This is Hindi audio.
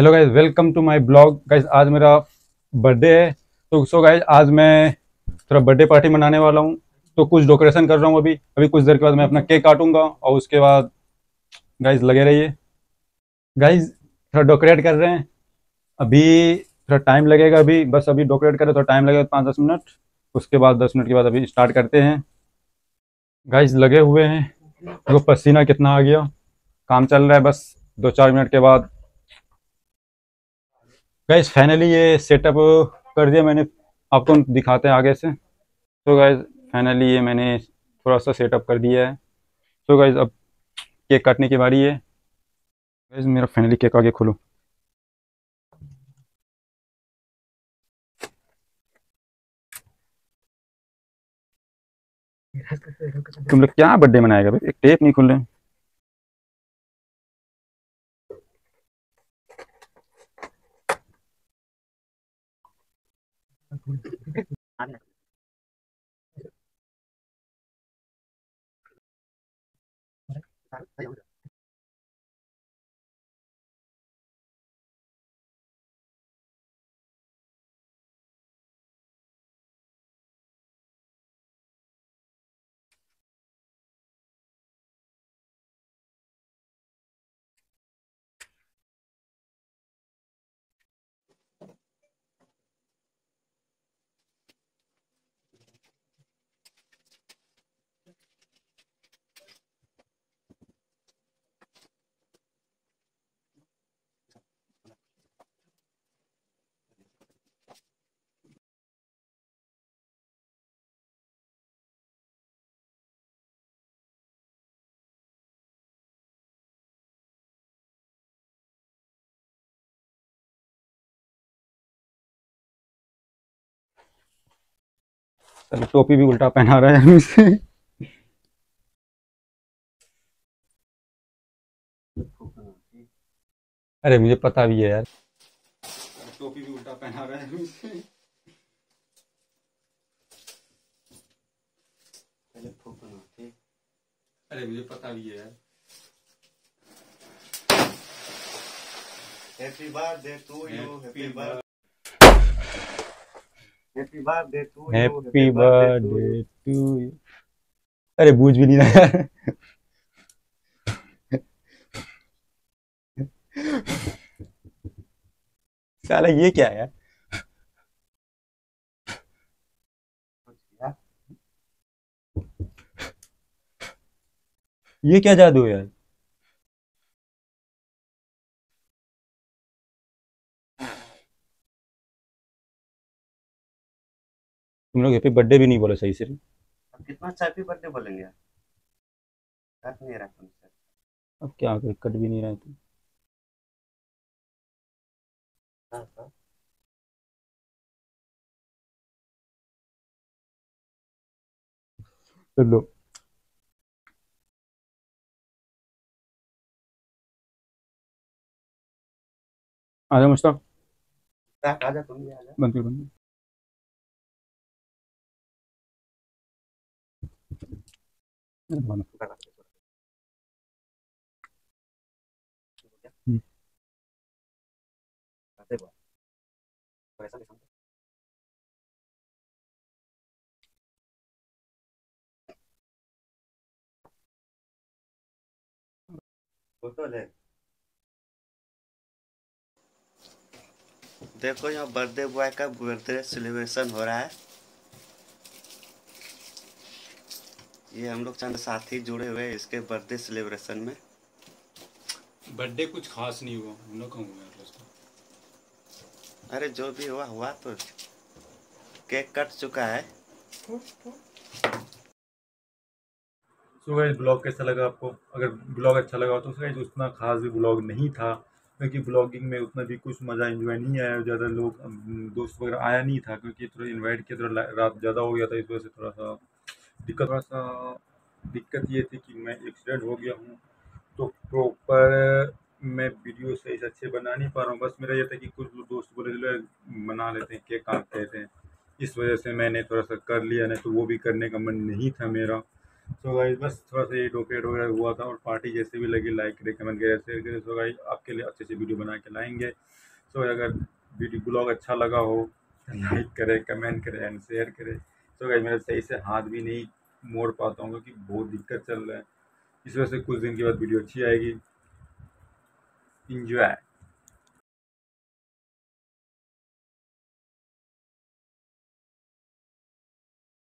Hello guys welcome to my blog guys आज मेरा बर्थडे है। तो सो गाइज़ आज मैं थोड़ा बर्थडे पार्टी मनाने वाला हूँ। तो कुछ डेकोरेशन कर रहा हूँ अभी। अभी कुछ देर के बाद मैं अपना केक काटूँगा और उसके बाद गाइज़ लगे रहिए। गाइज़ थोड़ा डेकोरेट कर रहे हैं। अभी थोड़ा टाइम लगेगा अभी। बस अभी डेकोरेट करें तो टाइम लगेगा पाँच दस मिनट। उसके बाद दस मिनट के बाद अभी स्टार्ट करते हैं। गाइज़ लगे हुए हैं। देखो पसीना कितना आ गया। काम चल रहा है बस। दो चार मिनट के बाद गाइज़ फाइनली ये सेटअप कर दिया मैंने। आपको दिखाते हैं आगे से। तो गाइज़ फाइनली ये मैंने थोड़ा सा सेटअप कर दिया है। तो गाइज़ अब केक काटने की बारी है। गाइज़ मेरा फाइनली केक आगे खोलो। तुम लोग क्या बर्थडे मनाएगा भाई एक टेप नहीं खुल रहे Gracias. चलो टोपी भी उल्टा पहना रहा है मुझसे अरे मुझे पता भी है यार टोपी भी उल्टा पहना रहा है मुझसे अरे मुझे पता भी है यार Happy birthday to you. Happy Happy birthday. Happy birthday to you अरे बूझ भी नहीं रहा यार। साला ये क्या है यार? ये क्या जादू है यार? तुम लोग हैप्पी बर्थडे भी नहीं बोले सही से। अब कितना अच्छा हैप्पी बर्थडे बोलेंगे कट नहीं रहा तुमसे। अब क्या करें कट भी नहीं रहे तुम हाँ, हाँ। चलो। आजा मुश्ताक। आजा तुम भी आजा बंद कर देखो यहाँ बर्थडे बॉय का बर्थडे सेलिब्रेशन हो रहा है। ये हम लोग चंद साथी जुड़े हुए हैं इसके बर्थडे सेलिब्रेशन में। बर्थडे कुछ खास नहीं हुआ हम लोग कहूँगा अरे जो भी हुआ हुआ तो केक कट चुका है। सो गाइस ब्लॉग कैसा लगा आपको? अगर ब्लॉग अच्छा लगा तो गाइस उतना खास भी ब्लॉग नहीं था क्योंकि ब्लॉगिंग में उतना भी कुछ मज़ा एंजॉय नहीं आया ज़्यादा लोग दोस्त वगैरह आया नहीं था क्योंकि थोड़ा इनवाइट किया थोड़ा रात ज़्यादा हो गया था इस वजह से थोड़ा सा दिक्कत थोड़ा सा दिक्कत ये थी कि मैं एक्सीडेंट हो गया हूँ तो प्रॉपर मैं वीडियो सही से अच्छे बना नहीं पा रहा हूँ। बस मेरा ये था कि कुछ दोस्त बोले चलो मना लेते हैं केक काट लेते हैं? इस वजह से मैंने थोड़ा सा कर लिया, नहीं तो वो भी करने का मन नहीं था मेरा। सो गाइस बस थोड़ा सा ये डोकेट वगैरह हुआ था और पार्टी जैसे भी लगी लाइक करें कमेंट करें शेयर करें। सो गाइस आपके लिए अच्छे से वीडियो बना के लाएँगे। सो अगर वीडियो ब्लॉग अच्छा लगा हो तो लाइक करें कमेंट करें एंड शेयर करें। सो गाइज़ मेरा सही से हाथ भी नहीं मोड़ पाता हूँ, क्योंकि बहुत दिक्कत चल रहा है। इस वजह से कुछ दिन के बाद वीडियो अच्छी आएगी। इंजॉय